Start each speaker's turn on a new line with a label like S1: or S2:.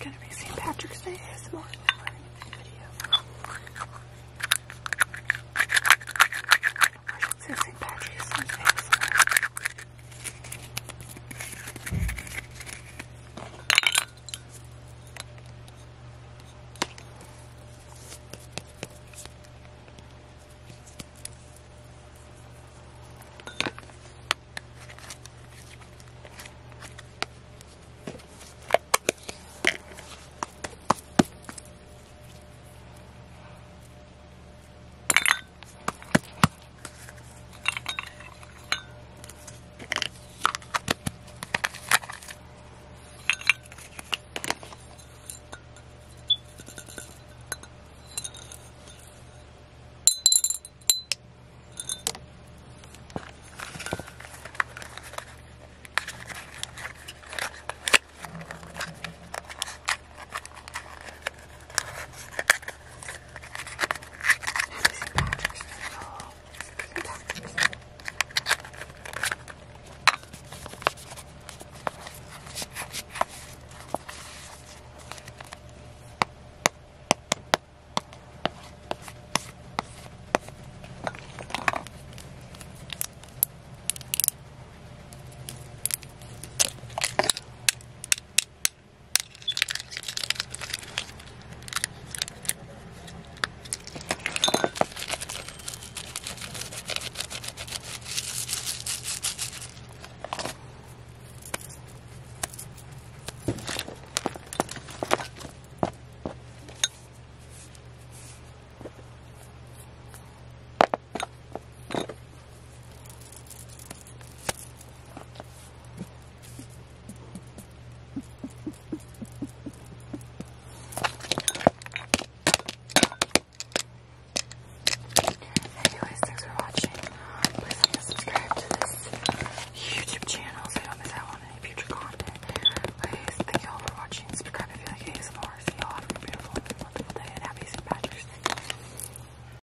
S1: gonna be St. Patrick's Day ASMR.